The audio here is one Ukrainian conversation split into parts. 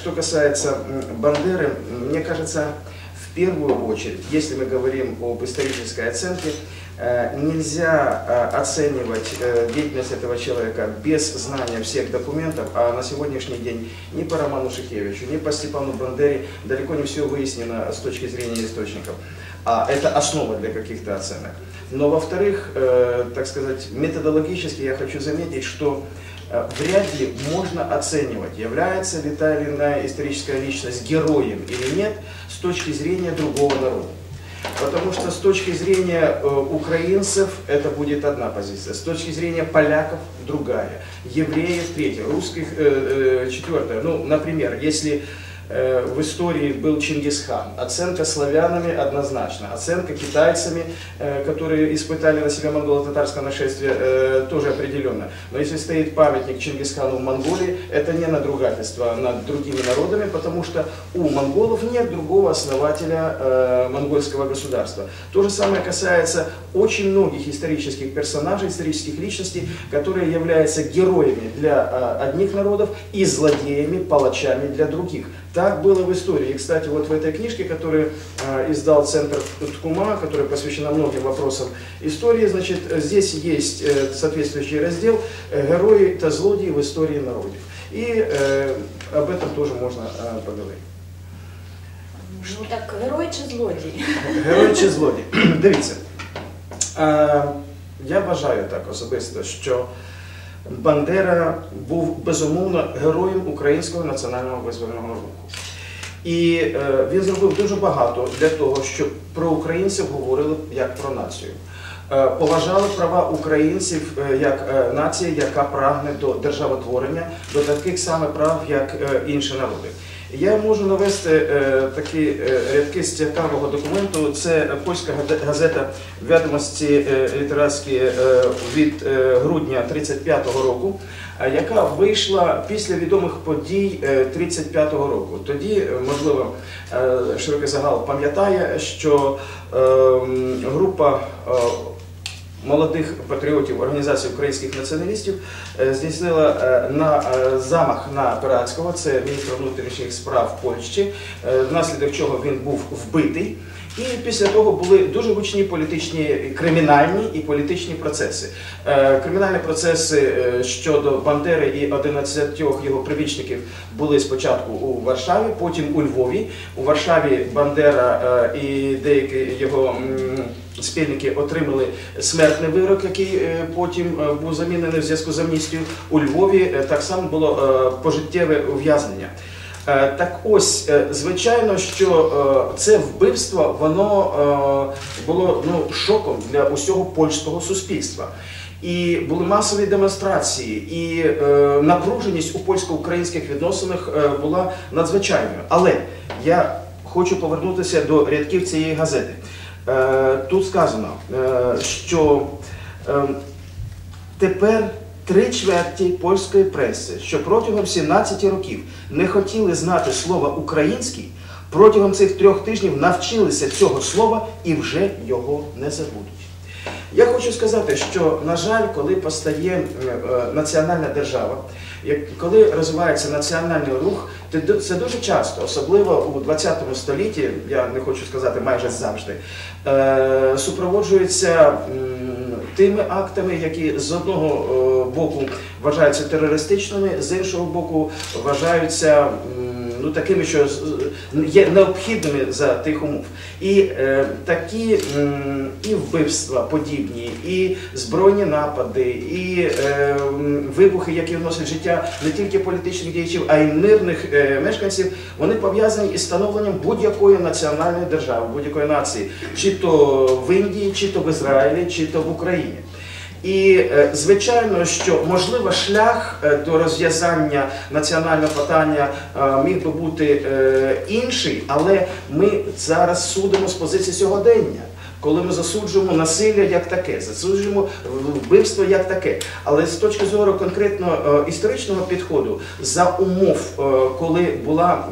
что касается Бандеры, мне кажется, в первую очередь, если мы говорим об исторической оценке, э, нельзя э, оценивать э, деятельность этого человека без знания всех документов, а на сегодняшний день ни по Роману Шихевичу, ни по Степану Бандере далеко не все выяснено с точки зрения источников. А это основа для каких-то оценок. Но, во-вторых, так сказать, методологически я хочу заметить, что вряд ли можно оценивать, является ли та или иная историческая личность героем или нет с точки зрения другого народа. Потому что с точки зрения э, украинцев это будет одна позиция, с точки зрения поляков другая, евреев третья, русских э, э, четвертая. Ну, например, если э, в истории был Чингисхан, оценка славянами однозначно, оценка китайцами, э, которые испытали на себя монголо-татарское нашествие, э, тоже определенно. Но если стоит памятник Чингисхану в Монголии, это не надругательство над другими народами, потому что у монголов нет другого основателя э, монгольского государства. То же самое касается очень многих исторических персонажей, исторических личностей, которые являются героями для э, одних народов и злодеями, палачами для других. Так было в истории. И, кстати, вот в этой книжке, которую э, издал Центр Ткума, которая посвящена многим вопросам истории, значит, здесь есть э, соответствующий раздел э, «Герои та злодеи в истории народов». И э, об этом тоже можно э, поговорить. Ну так, герой чи злодій? Герой чи злодій? Дивіться, е, я вважаю так особисто, що Бандера був безумовно героєм українського національного визвольного руху. І е, він зробив дуже багато для того, щоб про українців говорили як про націю. Е, поважали права українців е, як е, нації, яка прагне до державотворення, до таких самих прав, як е, інші народи. Я можу навести е, такі е, рядки з цікавого документу. Це польська газе- газета «Відомості е, літератські» е, від грудня 35-го року, яка вийшла після відомих подій е, 35-го року. Тоді, можливо, широкий загал пам'ятає, що е, група молодих патріотів організації українських націоналістів е, здійснила е, на е, замах на Пиратського, це міністр внутрішніх справ Польщі, внаслідок чого він був вбитий. І після того були дуже гучні політичні, кримінальні і політичні процеси. Кримінальні процеси щодо Бандери і 11 його прибічників були спочатку у Варшаві, потім у Львові. У Варшаві Бандера і деякі його спільники отримали смертний вирок, який е, потім е, був замінений в зв'язку з амністією. У Львові е, так само було пожиттєве ув'язнення. Так ось, звичайно, що це вбивство воно було ну, шоком для усього польського суспільства. І були масові демонстрації, і напруженість у польсько-українських відносинах була надзвичайною. Але я хочу повернутися до рядків цієї газети. Е, тут сказано, е, що е, тепер три чверті польської преси, що протягом 17 років не хотіли знати слова український, протягом цих трьох тижнів навчилися цього слова і вже його не забудуть. Я хочу сказати, що, на жаль, коли постає е, національна держава, коли розвивається національний рух, це дуже часто, особливо у 20 столітті, я не хочу сказати майже завжди, е, супроводжується тими актами, які з одного е, боку вважаються терористичними, з іншого боку вважаються ну, такими, що є необхідними за тих умов. І е, такі і вбивства подібні, і збройні напади, і е, вибухи, які вносять життя не тільки політичних діячів, а й мирних е, мешканців, вони пов'язані із становленням будь-якої національної держави, будь-якої нації, чи то в Індії, чи то в Ізраїлі, чи то в Україні. І е, звичайно, що можливо шлях е, до розв'язання національного питання е, міг би бути інший, але ми зараз судимо з позиції сьогодення. коли ми засуджуємо насилля як таке, засуджуємо вбивство як таке. Але з точки зору конкретно історичного підходу, за умов, коли була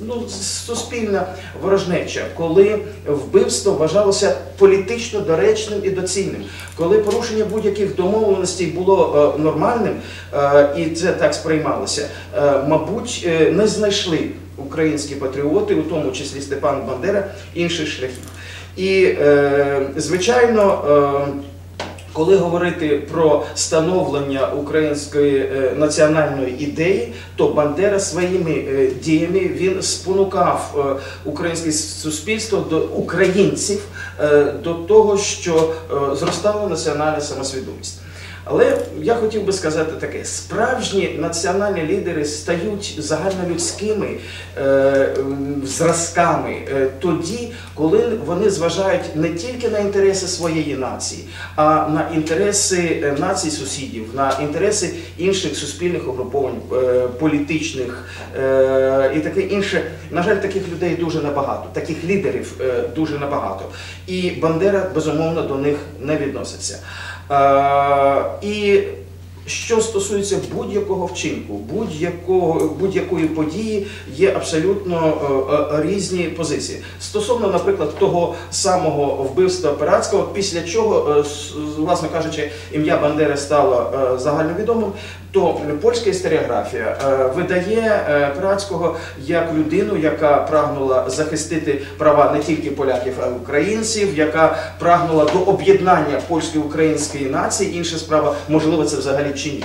ну, суспільна ворожнеча, коли вбивство вважалося політично доречним і доцільним, коли порушення будь-яких домовленостей було е, нормальним, е, і це так сприймалося, е, мабуть, не знайшли українські патріоти, у тому числі Степан Бандера, інших шляхів. І, звичайно, коли говорити про становлення української е, національної ідеї, то Бандера своїми е, діями він спонукав е, українське суспільство до українців до того, що зростала національна самосвідомість. Але я хотів би сказати таке: справжні національні лідери стають загальнолюдськими е, зразками е, тоді, коли вони зважають не тільки на інтереси своєї нації, а на інтереси е, націй сусідів, на інтереси інших суспільних угруповань, е, політичних е, і таке інше. На жаль, таких людей дуже набагато, таких лідерів е, дуже набагато. І Бандера безумовно до них не відноситься. Е, І що стосується будь-якого вчинку, будь-якої події, є абсолютно е, е, різні позиції. Стосовно, наприклад, того самого вбивства Пиратського, після чого, е, власне кажучи, ім'я Бандери стало загальновідомим, то польська історіографія видає Пиратського як людину, яка прагнула захистити права не тільки поляків, а й українців, яка прагнула до об'єднання польсько-української нації. Інша справа, можливо, це взагалі чи ні.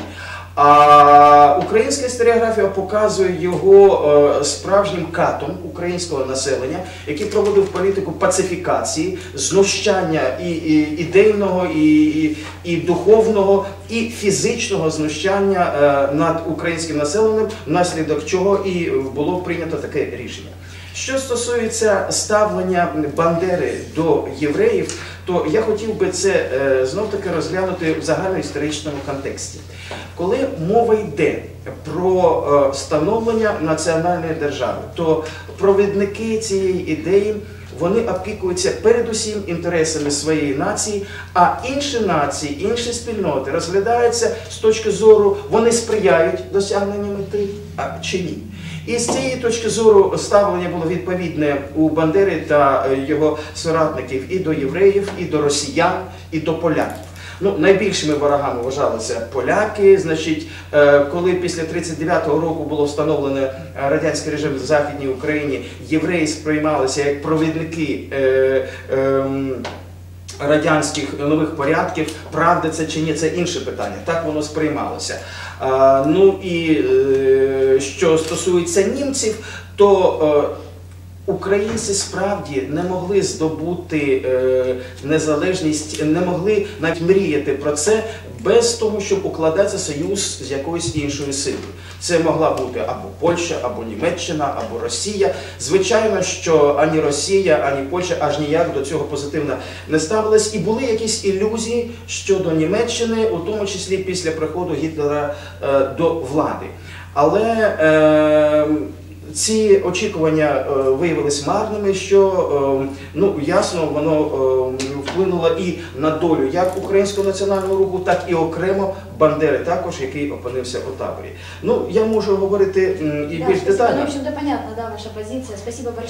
А українська історіографія показує його е, справжнім катом українського населення, який проводив політику пацифікації, знущання і, і ідейного, і, і, і духовного, і фізичного знущання е, над українським населенням, внаслідок чого і було прийнято таке рішення. Що стосується ставлення Бандери до євреїв, то я хотів би це знов таки розглянути в загальноісторичному контексті. Коли мова йде про е, становлення національної держави, то провідники цієї ідеї вони опікуються передусім інтересами своєї нації, а інші нації, інші спільноти розглядаються з точки зору, вони сприяють досягненню мети, чи ні. І з цієї точки зору ставлення було відповідне у Бандери та е, його соратників і до євреїв, і до росіян, і до поляків. Ну, найбільшими ворогами вважалися поляки. Значить, е, коли після 39-го року було встановлено е, радянський режим в Західній Україні, євреї сприймалися як провідники. Е, ем, радянських нових порядків, правда це чи ні, це інше питання. Так воно сприймалося. Ну і е, що стосується німців, то е, Українці справді не могли здобути е, незалежність, не могли навіть мріяти про це без того, щоб укладатися союз з якоюсь іншою силою. Це могла бути або Польща, або Німеччина, або Росія. Звичайно, що ані Росія, ані Польща аж ніяк до цього позитивно не ставились, і були якісь ілюзії щодо Німеччини, у тому числі після приходу Гітлера е, до влади. Але е, ці очікування е, виявилися марними, що е, ну ясно воно е, вплинуло і на долю як українського національного руху, так і окремо Бандери, також який опинився у таборі. Ну я можу говорити і більш детально. Ну, в общем-то, понятна, да, ваша позиція. Спасибо большое.